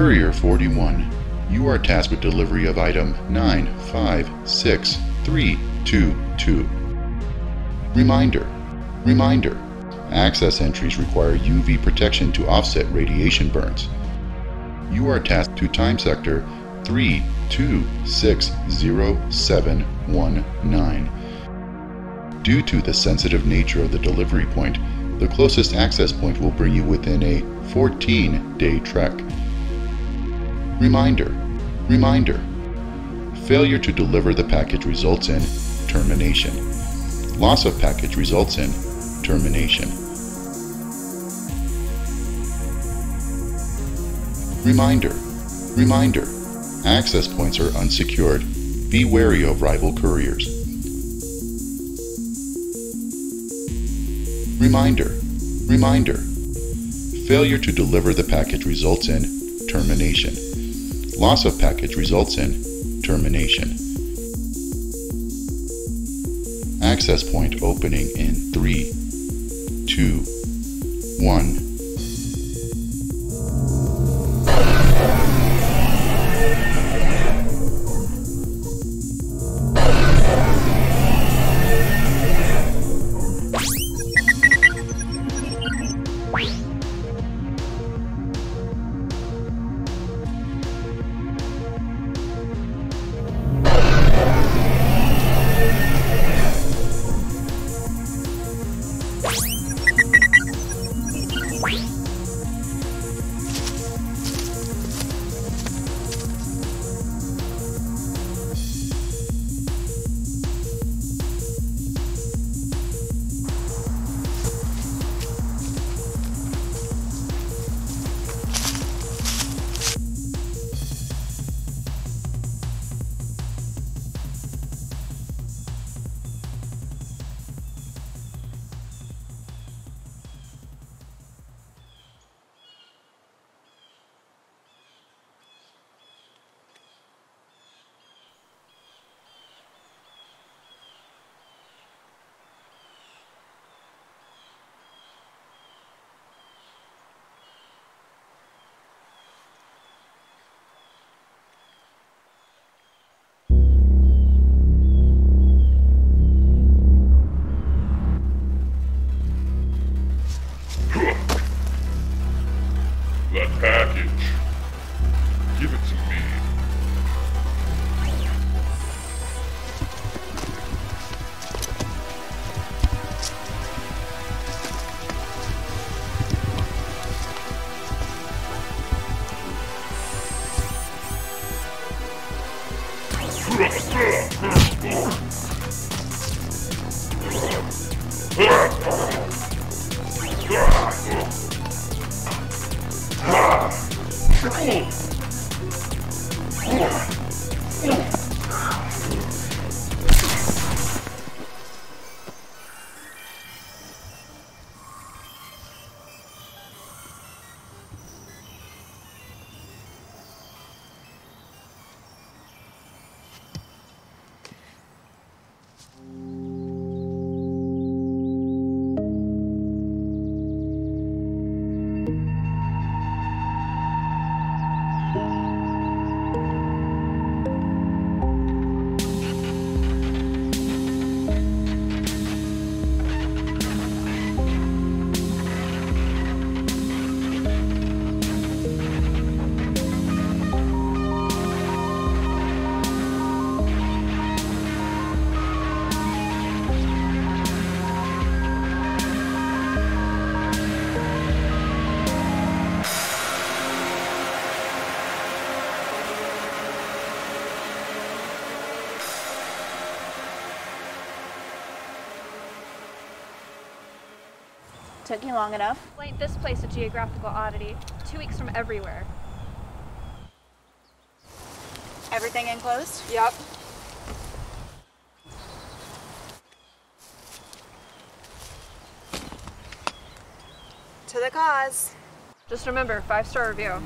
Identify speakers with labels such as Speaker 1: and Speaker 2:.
Speaker 1: Courier 41, you are tasked with delivery of item 956322. Reminder, reminder, access entries require UV protection to offset radiation burns. You are tasked to time sector 32607919. Due to the sensitive nature of the delivery point, the closest access point will bring you within a 14 day trek. Reminder, reminder. Failure to deliver the package results in termination. Loss of package results in termination. Reminder, reminder. Access points are unsecured. Be wary of rival couriers. Reminder, reminder. Failure to deliver the package results in termination. Loss of package results in termination. Access point opening in 3, 2, 1.
Speaker 2: Took you long enough?
Speaker 3: Ain't this place a geographical oddity? Two weeks from everywhere.
Speaker 2: Everything enclosed?
Speaker 3: Yep.
Speaker 2: To the cause.
Speaker 3: Just remember, five star review.